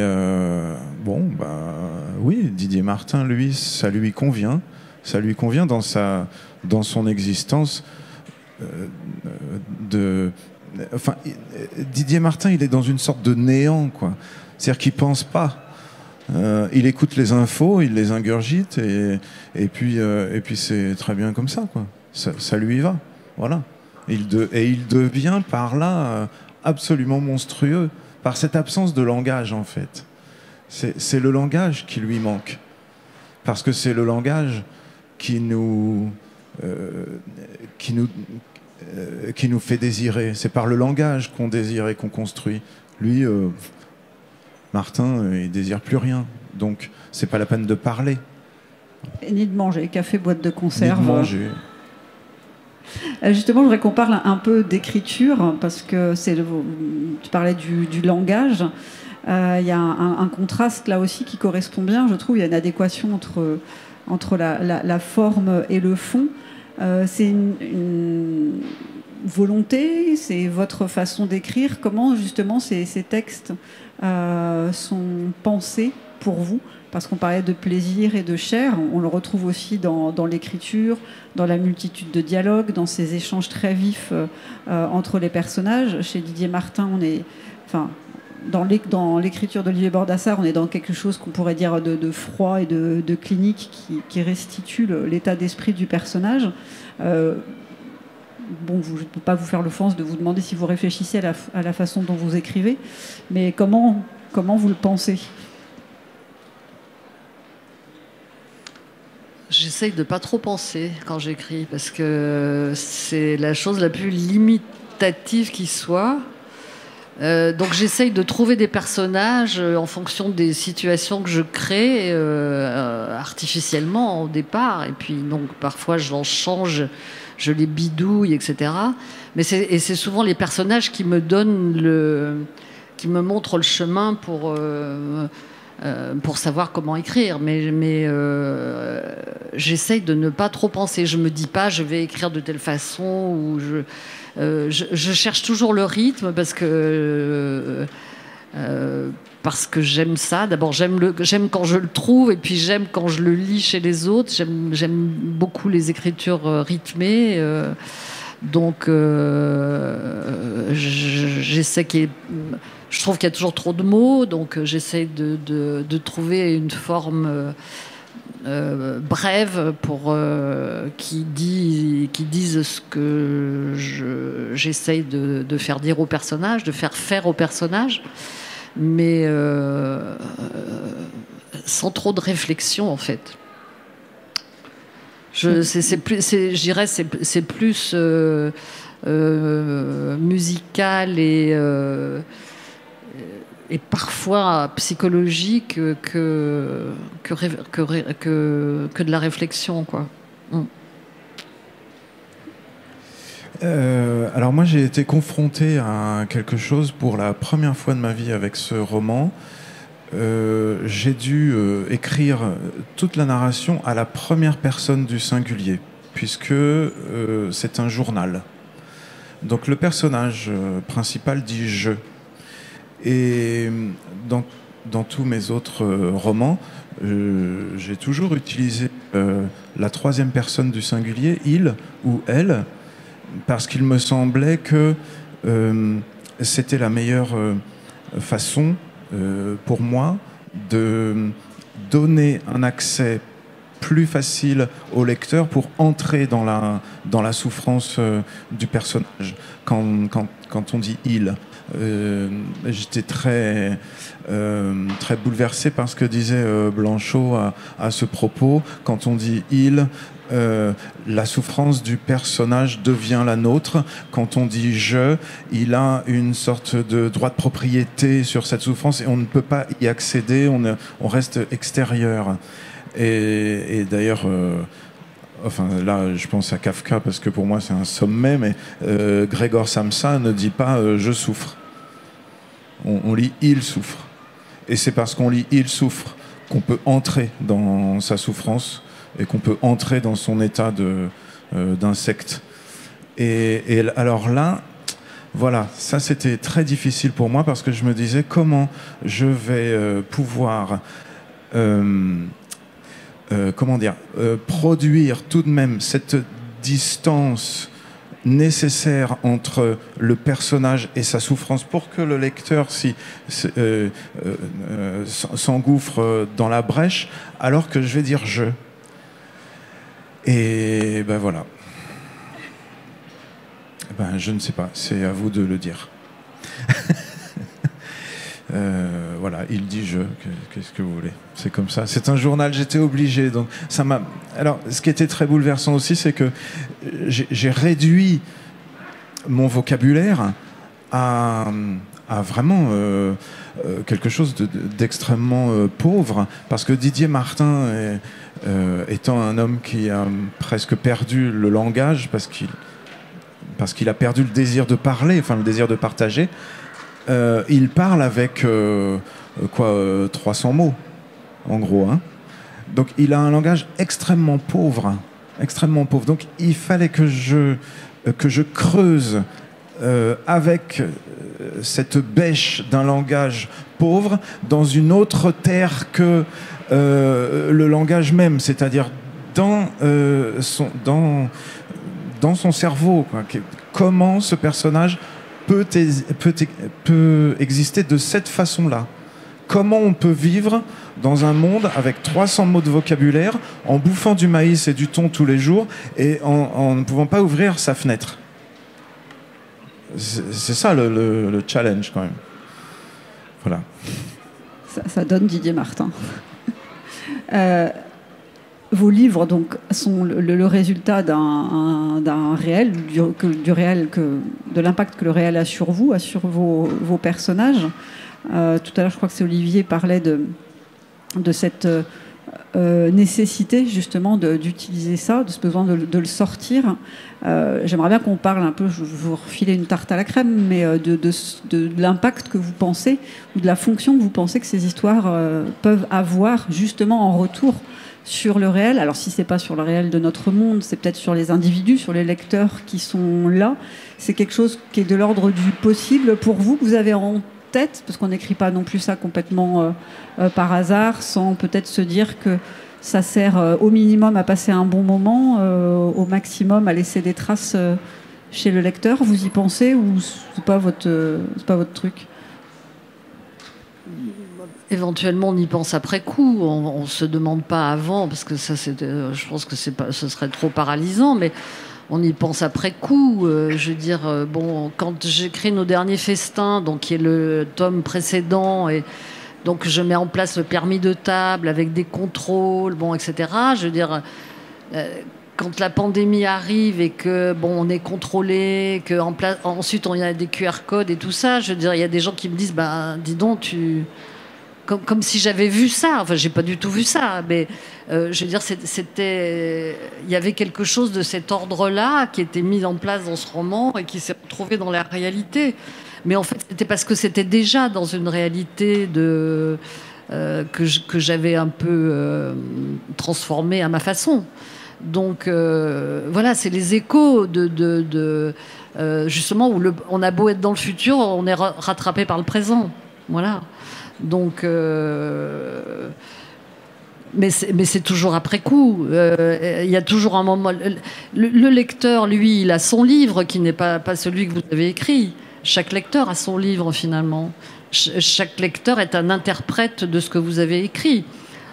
bon, bah oui, Didier Martin, lui, ça lui convient. Ça lui convient dans, sa, dans son existence Enfin, Didier Martin, il est dans une sorte de néant, quoi. C'est-à-dire qu'il pense pas. Euh, il écoute les infos, il les ingurgite, et, euh, puis c'est très bien comme ça. Ça, lui va. Voilà. Il et il devient par là euh, absolument monstrueux, par cette absence de langage, en fait. C'est le langage qui lui manque. Parce que c'est le langage qui nous, euh, qui nous, euh, qui nous fait désirer. C'est par le langage qu'on désire et qu'on construit. Lui, euh, Martin, euh, il désire plus rien. Donc, c'est pas la peine de parler, Et ni de manger, café, boîte de ni de conserve. manger. Euh, Justement, je voudrais qu'on parle un peu d'écriture, parce que c'est le- tu parlais du, du langage. Euh, Il y a un, un contraste là aussi qui correspond bien, je trouve. Il y a une adéquation entre, entre la, la- la forme et le fond. Euh, c'est une, volonté, c'est votre façon d'écrire. Comment justement ces, textes euh, sont pensés pour vous? Parce qu'on parlait de plaisir et de chair, on le retrouve aussi dans, l'écriture, dans la multitude de dialogues, dans ces échanges très vifs euh, entre les personnages. Chez Didier Martin, on est, dans l'é- dans l'écriture d'Olivier Bordassar, on est dans quelque chose qu'on pourrait dire de, froid et de, clinique qui, restitue l'état d'esprit du personnage. Euh, bon, je ne peux pas vous faire l'offense de vous demander si vous réfléchissez à la, f- à la façon dont vous écrivez, mais comment, comment vous le pensez? J'essaye de pas trop penser quand j'écris parce que c'est la chose la plus limitative qui soit. Euh, donc j'essaye de trouver des personnages euh, en fonction des situations que je crée euh, artificiellement au départ et puis donc parfois j'en change, je les bidouille etc. Mais c'est et c'est souvent les personnages qui me donnent le, qui me montrent le chemin pour pour savoir comment écrire. Mais, mais j'essaye de ne pas trop penser. Je me dis pas, je vais écrire de telle façon ou je, je, je cherche toujours le rythme parce que. euh, euh, parce que j'aime ça. D'abord, j'aime quand je le trouve, et puis j'aime quand je le lis chez les autres. J'aime, beaucoup les écritures euh, rythmées. euh, donc, euh, je- j'essaie qu'il je trouve qu'il y a toujours trop de mots, donc euh, j'essaie de, de- de trouver une forme euh, brève pour euh, qui dit qui dise ce que je- j'essaye de, faire dire au personnage, de faire faire au personnage. Mais euh, sans trop de réflexion en fait. Je, c'est, plus, c'est, plus euh, musical et, et parfois psychologique que, que, que, que, de la réflexion. Quoi. Mm. alors moi j'ai été confronté à quelque chose pour la première fois de ma vie avec ce roman. Euh, j'ai dû euh, écrire toute la narration à la première personne du singulier, puisque euh, c'est un journal. Donc le personnage principal dit je. Et dans, dans tous mes autres romans, j'ai toujours utilisé la troisième personne du singulier, il ou elle, parce qu'il me semblait que c'était la meilleure façon euh, pour moi de donner un accès plus facile au lecteur pour entrer dans la, dans la souffrance euh, du personnage. Quand, quand, quand, on dit il, euh, j'étais très, très bouleversé par ce que disait Blanchot à, ce propos. Quand on dit il, euh, la souffrance du personnage devient la nôtre. Quand on dit je, il a une sorte de droit de propriété sur cette souffrance et on ne peut pas y accéder, on, reste extérieur. Et, d'ailleurs, euh, enfin là, je pense à Kafka parce que pour moi c'est un sommet, mais euh, Grégor Samsa ne dit pas je souffre. On, lit il souffre. Et c'est parce qu'on lit il souffre qu'on peut entrer dans sa souffrance et qu'on peut entrer dans son état de, euh, d'insecte. Et, alors là, voilà, ça c'était très difficile pour moi parce que je me disais comment je vais euh, pouvoir, euh, comment dire, produire tout de même cette distance nécessaire entre le personnage et sa souffrance pour que le lecteur si, s'engouffre dans la brèche, alors que je vais dire je. Et ben voilà. Ben, je ne sais pas, c'est à vous de le dire. Euh, voilà, il dit je, qu'est-ce que vous voulez C'est comme ça. C'est un journal, j'étais obligé. Donc ça m'a. Alors, ce qui était très bouleversant aussi, c'est que j'ai réduit mon vocabulaire à, vraiment euh, euh, quelque chose d'extrêmement pauvre, parce que Didier Martin est euh, étant un homme qui a presque perdu le langage parce qu'il parce qu'il a perdu le désir de parler, enfin le désir de partager, euh, il parle avec euh, quoi 300 mots, en gros. Hein. Donc il a un langage extrêmement pauvre, extrêmement pauvre. Donc il fallait que je que je creuse avec cette bêche d'un langage pauvre dans une autre terre que euh, le langage même, c'est-à-dire dans, euh, son, dans, dans son cerveau. Comment ce personnage peut, exister de cette façon-là Comment on peut vivre dans un monde avec 300 mots de vocabulaire, en bouffant du maïs et du thon tous les jours et en, ne pouvant pas ouvrir sa fenêtre? C'est ça le, le, challenge quand même. Voilà. Ça, ça donne Didier Martin. Euh, vos livres donc sont le, résultat d'un réel, de l'impact que le réel a sur vous, sur vos, personnages. Euh, tout à l'heure, je crois que c'est Olivier parlait de, cette euh, nécessité justement d'utiliser ça, de ce besoin de, le sortir. J'aimerais bien qu'on parle un peu, je vous refiler une tarte à la crème, mais de l'impact que vous pensez ou de la fonction que vous pensez que ces histoires peuvent avoir justement en retour sur le réel. Alors si c'est pas sur le réel de notre monde, c'est peut-être sur les individus, sur les lecteurs qui sont là. C'est quelque chose qui est de l'ordre du possible pour vous, que vous avez en tête, parce qu'on n'écrit pas non plus ça complètement euh, euh, par hasard, sans peut-être se dire que ça sert euh, au minimum à passer un bon moment, au maximum à laisser des traces chez le lecteur. Vous y pensez ou c'est pas votre, pas votre truc? Éventuellement, on y pense après coup. On, ne se demande pas avant, parce que ça, euh, je pense que pas, ce serait trop paralysant, mais on y pense après coup. Euh, je veux dire, euh, bon, quand j'écris nos derniers festins, donc qui est le tome précédent, et Donc je mets en place le permis de table avec des contrôles, bon, etc. Je veux dire, quand la pandémie arrive et que bon, on est contrôlé, que en ensuite on y a des QR codes et tout ça, je veux dire, il y a des gens qui me disent, ben, dis donc, tu comme, si j'avais vu ça. Enfin, j'ai pas du tout vu ça, mais euh, je veux dire, c'était, il y avait quelque chose de cet ordre-là qui était mis en place dans ce roman et qui s'est retrouvé dans la réalité. Mais en fait, c'était parce que c'était déjà dans une réalité euh, que j'avais un peu euh, transformée à ma façon. Donc voilà, c'est les échos de, justement où on a beau être dans le futur, on est rattrapé par le présent. Voilà. Donc euh, mais c'est toujours après coup. Euh, il y a toujours un moment. Le, le, lecteur, lui, il a son livre qui n'est pas, celui que vous avez écrit. Chaque lecteur a son livre finalement. Ch chaque lecteur est un interprète de ce que vous avez écrit.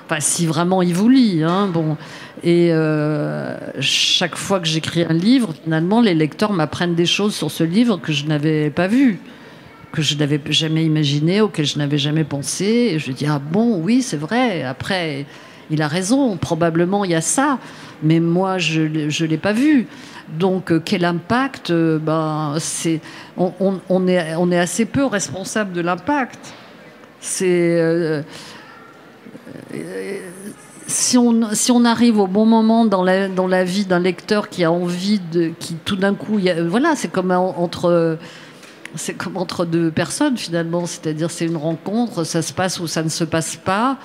Enfin, si vraiment il vous lit. Hein, bon. Et euh, chaque fois que j'écris un livre, finalement, les lecteurs m'apprennent des choses sur ce livre que je n'avais pas vu, que je n'avais jamais imaginé, auquel je n'avais jamais pensé. Je dis ah bon, oui, c'est vrai. Après, il a raison. Probablement, il y a ça, mais moi, je ne l'ai pas vu. Donc, euh, quel impact euh, Ben, c'est on, est on est assez peu responsable de l'impact. C'est si on, si on arrive au bon moment dans la, dans la vie d'un lecteur qui a envie de. qui tout d'un coup. Voilà, c'est comme entre. C'est comme entre deux personnes finalement, c'est-à-dire c'est une rencontre, ça se passe ou ça ne se passe pas.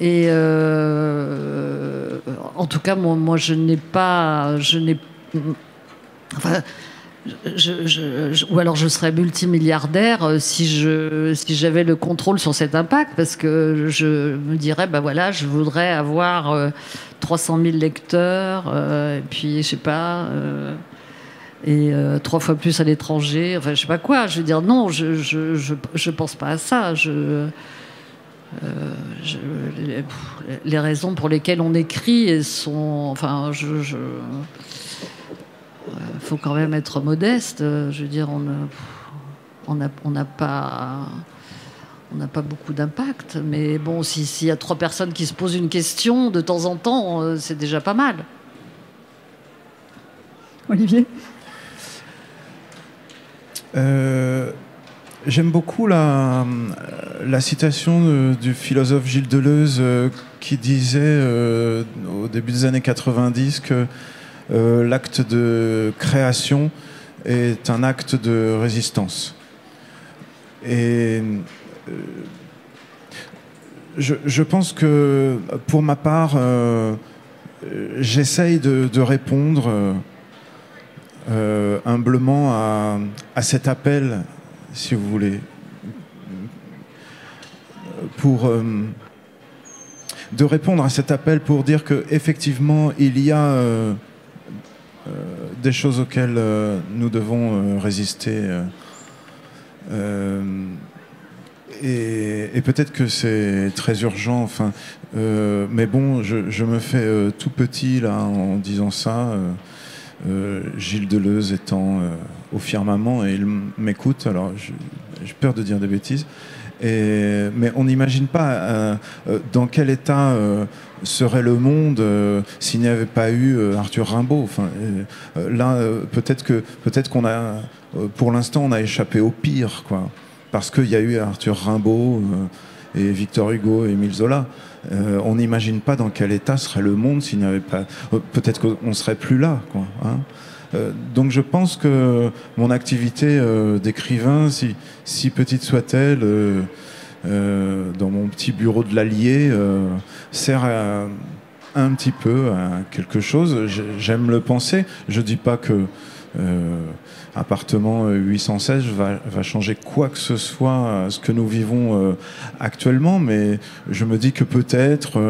Et euh, en tout cas, moi, je n'ai pas. Je n'ai. Ou alors je serais multimilliardaire euh, si je si j'avais le contrôle sur cet impact parce que je me dirais bah voilà je voudrais avoir 300 euh, 000 lecteurs et puis je sais pas et trois fois plus à l'étranger enfin je sais pas quoi je veux dire non je je, je, je pense pas à ça je, les, les, raisons pour lesquelles on écrit sont enfin je, euh, faut quand même être modeste. Euh, je veux dire, on n'a on pas. On n'a pas beaucoup d'impact, mais bon, s'il y a trois personnes qui se posent une question de temps en temps, euh, c'est déjà pas mal. Olivier? J'aime beaucoup la, citation du philosophe Gilles Deleuze qui disait au début des années 90 que euh, l'acte de création est un acte de résistance. Et euh, je, pense que pour ma part, euh, j'essaye de, répondre humblement à, cet appel, si vous voulez, pour de répondre à cet appel pour dire que effectivement il y a euh, des choses auxquelles euh, nous devons euh, résister. et, peut-être que c'est très urgent, enfin, mais bon, je, me fais tout petit là en disant ça. Gilles Deleuze étant au firmament et il m'écoute, alors j'ai peur de dire des bêtises. Mais on n'imagine pas dans quel état serait le monde euh, s'il n'y avait pas eu euh, Arthur Rimbaud. Euh, là, peut-être que peut-être qu'on a, pour l'instant, on a échappé au pire, quoi, parce qu'il y a eu Arthur Rimbaud et Victor Hugo Émile Zola. on n'imagine pas dans quel état serait le monde s'il n'y avait pas. peut-être qu'on serait plus là. Hein. donc je pense que mon activité d'écrivain, si, petite soit-elle, euh, dans mon petit bureau de l'Allier euh, sert à, un petit peu à quelque chose. J'aime le penser. Je dis pas que euh, appartement 816 va, va, changer quoi que ce soit ce que nous vivons actuellement, mais je me dis que peut-être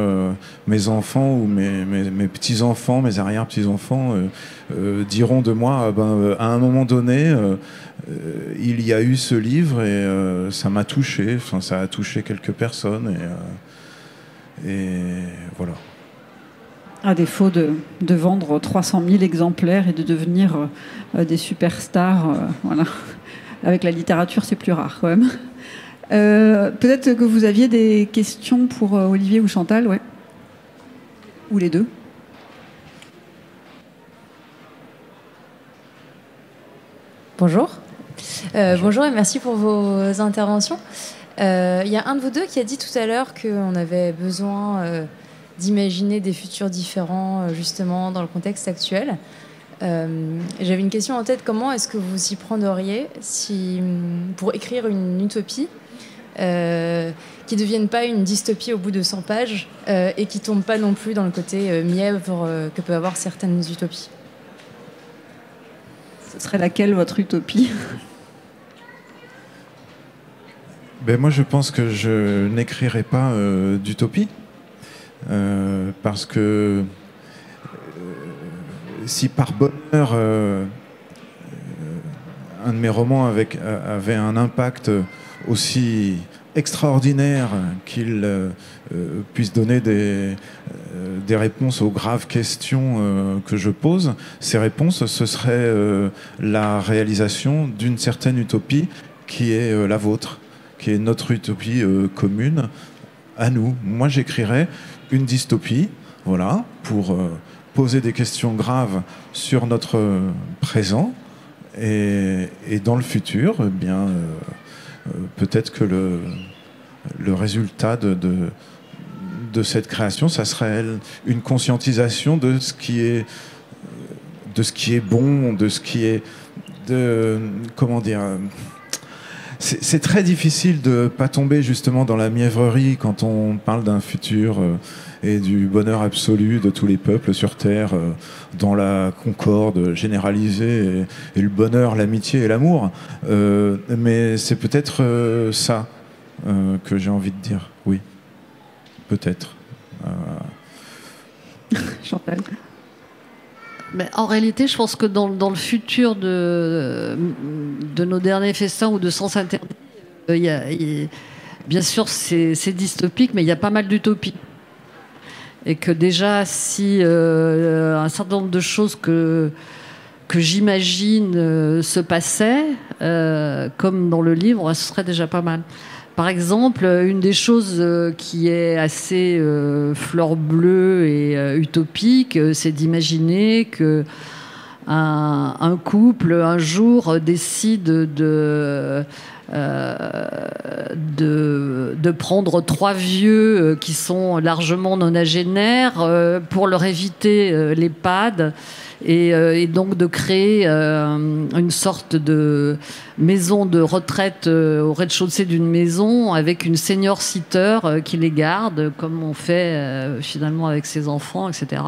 mes enfants ou mes, mes, mes petits-enfants, mes arrière-petits-enfants diront de moi, ah ben, à un moment donné, euh, il y a eu ce livre et euh, ça m'a touché, enfin, ça a touché quelques personnes et, euh, et voilà. À défaut de, de, vendre 300 000 exemplaires et de devenir des superstars, voilà. Avec la littérature, c'est plus rare quand même. Peut-être que vous aviez des questions pour Olivier ou Chantal, ouais. Ou les deux. Bonjour. Bonjour et merci pour vos interventions. Il y a un de vous deux qui a dit tout à l'heure qu'on avait besoin d'imaginer des futurs différents justement dans le contexte actuel. Euh, j'avais une question en tête. Comment est-ce que vous y prendriez si, pour écrire une utopie euh, qui ne devienne pas une dystopie au bout de 100 pages euh, et qui tombe pas non plus dans le côté mièvre que peuvent avoir certaines utopies? Ce serait laquelle votre utopie? Ben Moi, je pense que je n'écrirai pas d'utopie parce que si par bonheur euh, un de mes romans euh, avait un impact aussi extraordinaire qu'il euh, puisse donner des, des, réponses aux graves questions que je pose, ces réponses, ce serait la réalisation d'une certaine utopie qui est la vôtre, qui est notre utopie commune à nous. Moi, j'écrirais une dystopie, voilà, pour poser des questions graves sur notre présent et, dans le futur, eh bien, euh, euh, peut-être que le, le résultat de, de, cette création, ça serait une conscientisation de ce qui est de ce qui est bon, de ce qui est de comment dire. C'est très difficile de pas tomber justement dans la mièvrerie quand on parle d'un futur. Euh, et du bonheur absolu de tous les peuples sur Terre, euh, dans la concorde généralisée, et, le bonheur, l'amitié et l'amour. Euh, mais c'est peut-être ça que j'ai envie de dire, oui. Peut-être. Chantal mais en réalité, je pense que dans, le futur de, nos derniers festins ou de Sens Interdit, a, bien sûr, c'est dystopique, mais il y a pas mal d'utopies et que déjà si euh, un certain nombre de choses que que j'imagine euh, se passaient, euh, comme dans le livre, ce serait déjà pas mal. Par exemple, une des choses qui est assez fleur bleue et utopique, c'est d'imaginer que un, couple un jour décide de euh, prendre trois vieux euh, qui sont largement nonagénaires euh, pour leur éviter l'EHPAD et, et, donc de créer une sorte de maison de retraite au rez-de-chaussée d'une maison avec une senior sitter qui les garde, comme on fait finalement avec ses enfants, etc.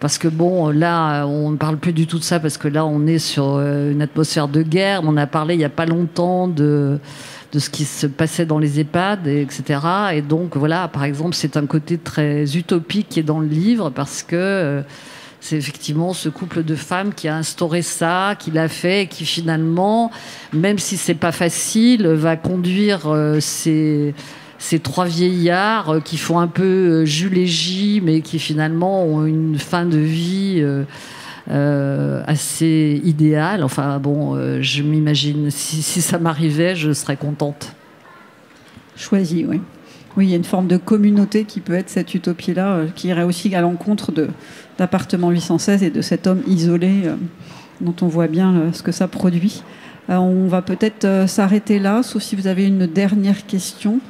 Parce que bon, là, on ne parle plus du tout de ça parce que là, on est sur euh, une atmosphère de guerre. On a parlé il n'y a pas longtemps de de ce qui se passait dans les EHPAD, etc. Et donc voilà, par exemple, c'est un côté très utopique qui est dans le livre parce que euh, c'est effectivement ce couple de femmes qui a instauré ça, qui l'a fait, et qui finalement, même si c'est pas facile, va conduire euh, ces ces trois vieillards euh, qui font un peu euh, Jules et J, mais qui finalement ont une fin de vie assez idéale. Enfin bon, je m'imagine, si, ça m'arrivait, je serais contente. Choisi, oui. Oui, il y a une forme de communauté qui peut être cette utopie-là, qui irait aussi à l'encontre d'appartement 816 et de cet homme isolé dont on voit bien ce que ça produit. on va peut-être s'arrêter là, sauf si vous avez une dernière question.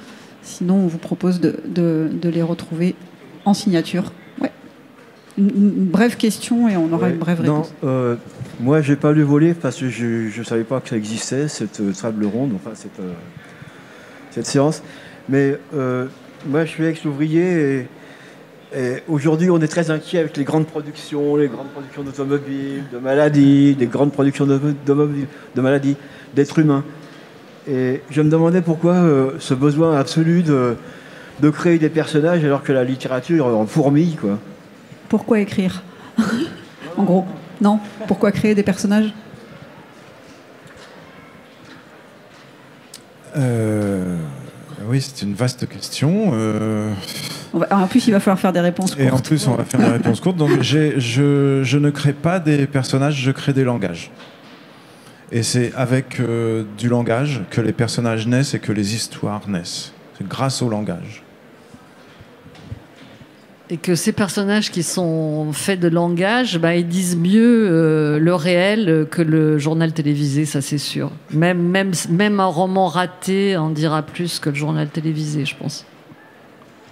Sinon, on vous propose de, les retrouver en signature. Ouais. Une, brève question et on aura une brève réponse. Non, euh, moi, j'ai pas lu voler parce que je ne savais pas que ça existait, cette euh, table ronde, enfin cette, euh, cette séance. Mais moi, je suis ex-ouvrier et, aujourd'hui, on est très inquiet avec les grandes productions, les grandes productions d'automobiles, de maladies, les grandes productions de, de maladies, d'êtres humains. Et je me demandais pourquoi euh, ce besoin absolu de, de, créer des personnages alors que la littérature en fourmille. Quoi. Pourquoi écrire? En gros, non? Pourquoi créer des personnages? Euh, Oui, c'est une vaste question. Euh. en plus, il va falloir faire des réponses courtes. Et en plus, on va faire des réponses courtes. Donc, je, je ne crée pas des personnages, je crée des langages. Et c'est avec euh, du langage que les personnages naissent et que les histoires naissent. C'est grâce au langage. Et que ces personnages qui sont faits de langage, bah, ils disent mieux euh, le réel que le journal télévisé, ça c'est sûr. Même, même, même un roman raté en dira plus que le journal télévisé, je pense.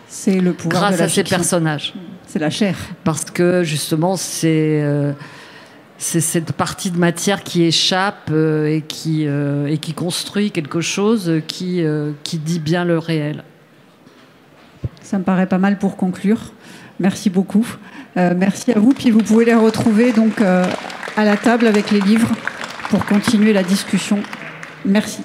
C'est le pouvoir Grâce de la à ces personnages. C'est la chair. Parce que justement, c'est euh, c'est cette partie de matière qui échappe euh, et, qui, et qui construit quelque chose qui, qui dit bien le réel. Ça me paraît pas mal pour conclure. Merci beaucoup. Euh, merci à vous. Puis vous pouvez les retrouver donc euh, à la table avec les livres pour continuer la discussion. Merci.